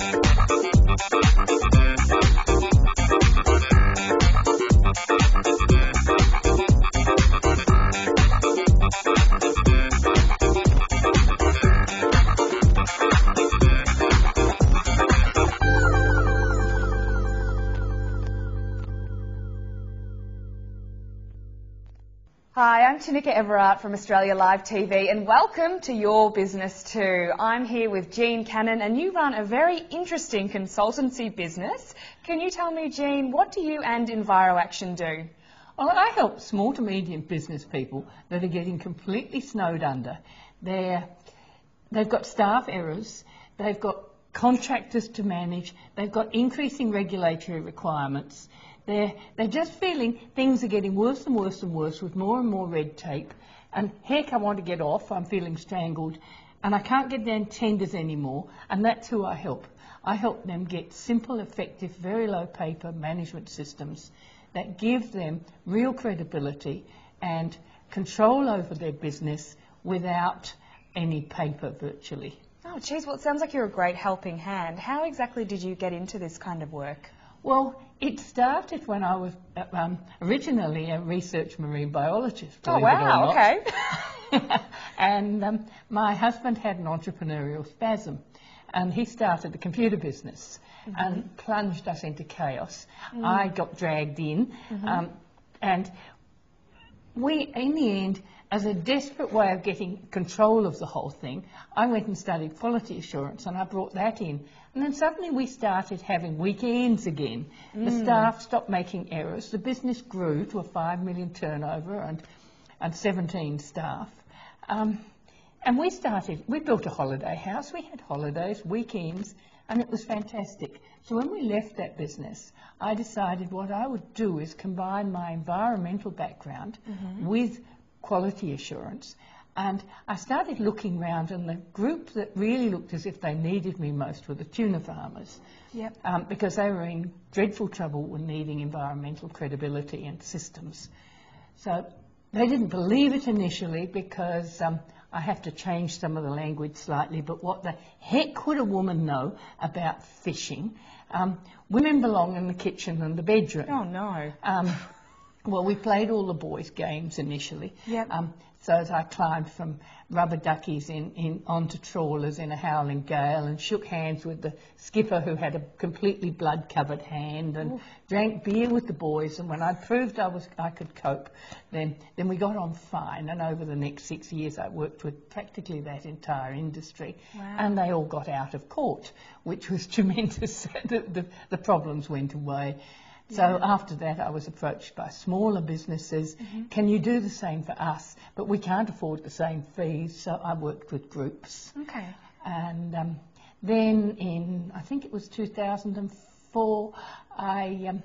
Thank you. Hi, I'm Tanika Everard from Australia Live TV and welcome to Your Business Too. I'm here with Jean Cannon and you run a very interesting consultancy business. Can you tell me, Jean, what do you and EnviroAction do? Well, I help small to medium business people that are getting completely snowed under. They're, they've got staff errors, they've got contractors to manage, they've got increasing regulatory requirements, they're, they're just feeling things are getting worse and worse and worse with more and more red tape. And heck, I want to get off. I'm feeling strangled. And I can't get down tenders anymore. And that's who I help. I help them get simple, effective, very low paper management systems that give them real credibility and control over their business without any paper virtually. Oh, geez, well, it sounds like you're a great helping hand. How exactly did you get into this kind of work? Well, it started when I was um, originally a research marine biologist. Oh, wow, okay. and um, my husband had an entrepreneurial spasm, and he started a computer business mm -hmm. and plunged us into chaos. Mm. I got dragged in, mm -hmm. um, and we, in the end, as a desperate way of getting control of the whole thing, I went and studied quality assurance and I brought that in. And then suddenly we started having weekends again. Mm. The staff stopped making errors. The business grew to a 5 million turnover and, and 17 staff. Um, and we started, we built a holiday house. We had holidays, weekends, and it was fantastic. So when we left that business, I decided what I would do is combine my environmental background mm -hmm. with quality assurance. And I started looking around, and the group that really looked as if they needed me most were the tuna farmers. Yep. Um, because they were in dreadful trouble with needing environmental credibility and systems. So they didn't believe it initially because um, I have to change some of the language slightly, but what the heck could a woman know about fishing? Um, women belong in the kitchen and the bedroom. Oh, no. Um, well, we played all the boys' games initially. Yep. Um, so as I climbed from rubber duckies in, in, onto trawlers in a howling gale and shook hands with the skipper who had a completely blood-covered hand and Ooh. drank beer with the boys. And when I proved I was I could cope, then then we got on fine. And over the next six years, I worked with practically that entire industry, wow. and they all got out of court, which was tremendous. the, the, the problems went away. So yeah. after that, I was approached by smaller businesses. Mm-hmm. Can you do the same for us? But we can't afford the same fees, so I worked with groups. Okay. And um, then in, I think it was 2004, I um,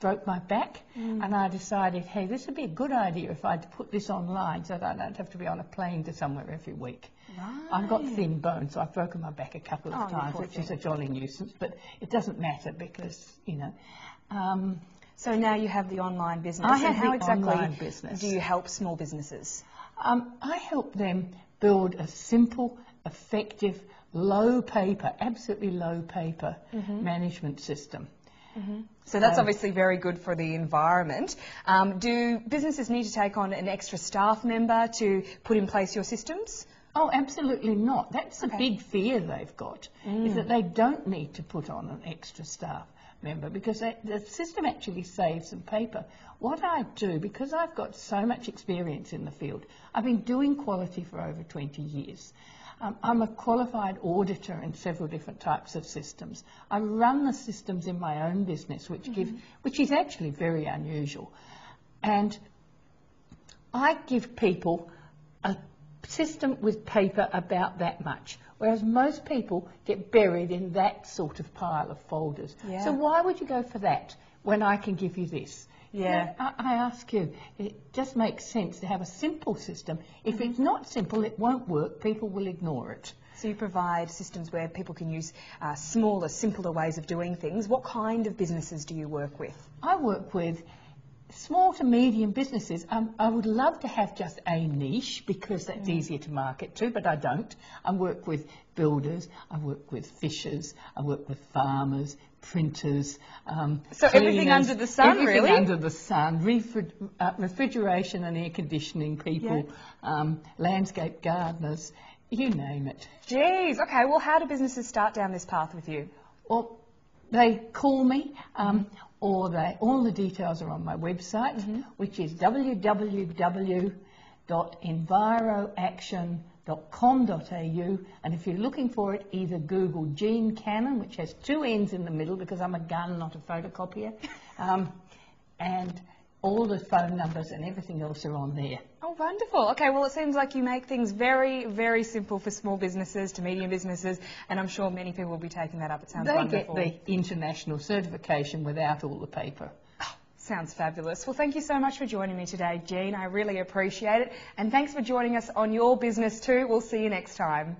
broke my back mm. and I decided, hey, this would be a good idea if I'd put this online so that I don't have to be on a plane to somewhere every week. Right. I've got thin bones, so I've broken my back a couple of oh, times, which thing. is a jolly nuisance, but it doesn't matter because, you know. Um, so now you have the online business. I have how the exactly online business. do you help small businesses? Um, I help them build a simple, effective, low paper, absolutely low paper mm -hmm. management system. Mm -hmm. So that's um, obviously very good for the environment. Um, do businesses need to take on an extra staff member to put in place your systems? Oh, absolutely not. That's okay. a big fear they've got, mm. is that they don't need to put on an extra staff member because the system actually saves some paper. What I do, because I've got so much experience in the field, I've been doing quality for over 20 years. Um, I'm a qualified auditor in several different types of systems. I run the systems in my own business, which, mm -hmm. give, which is actually very unusual. And I give people a system with paper about that much, whereas most people get buried in that sort of pile of folders. Yeah. So why would you go for that when I can give you this? Yeah. I, I, ask you, it just makes sense to have a simple system. If mm -hmm. it's not simple, it won't work. People will ignore it. So you provide systems where people can use uh, smaller, simpler ways of doing things. What kind of businesses do you work with? I work with small to medium businesses, um, I would love to have just a niche because that's easier to market to, but I don't. I work with builders, I work with fishers, I work with farmers, printers. Um, So everything under the sun, really? everything under the sun, refri- uh, refrigeration and air conditioning people, um, landscape gardeners, you name it. Geez, okay, well, how do businesses start down this path with you? Well, they call me, um, or they all the details are on my website, which is www.enviroaction.com.au. And if you're looking for it, either Google Jean Cannon, which has two N's in the middle because I'm a gun, not a photocopier, um, and all the phone numbers and everything else are on there. Oh, wonderful. Okay, well, it seems like you make things very, very simple for small businesses to medium businesses, and I'm sure many people will be taking that up. It sounds They wonderful. get the international certification without all the paper. Oh, sounds fabulous. Well, thank you so much for joining me today, Jean. I really appreciate it. And thanks for joining us on Your Business Too. We'll see you next time.